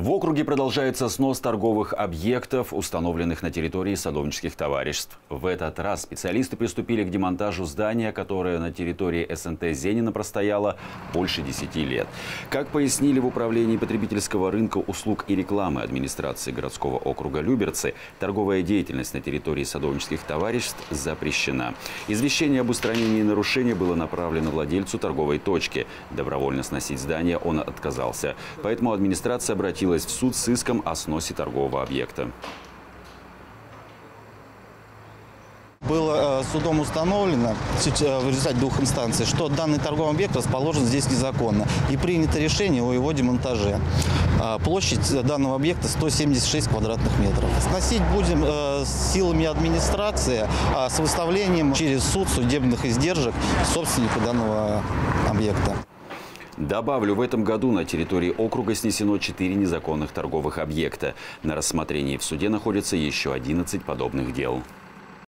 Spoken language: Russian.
В округе продолжается снос торговых объектов, установленных на территории садовнических товариществ. В этот раз специалисты приступили к демонтажу здания, которое на территории СНТ «Зенина» простояло больше 10 лет. Как пояснили в Управлении потребительского рынка услуг и рекламы администрации городского округа Люберцы, торговая деятельность на территории садовнических товариществ запрещена. Извещение об устранении нарушения было направлено владельцу торговой точки. Добровольно сносить здание он отказался. Поэтому администрация обратилась в суд с иском о сносе торгового объекта. Было э, судом установлено э, в результате двух инстанций, что данный торговый объект расположен здесь незаконно. И принято решение о его демонтаже. Э, Площадь данного объекта 176 квадратных метров. Сносить будем э, силами администрации, а с выставлением через суд судебных издержек собственника данного объекта. Добавлю, в этом году на территории округа снесено 4 незаконных торговых объекта. На рассмотрении в суде находится еще 11 подобных дел.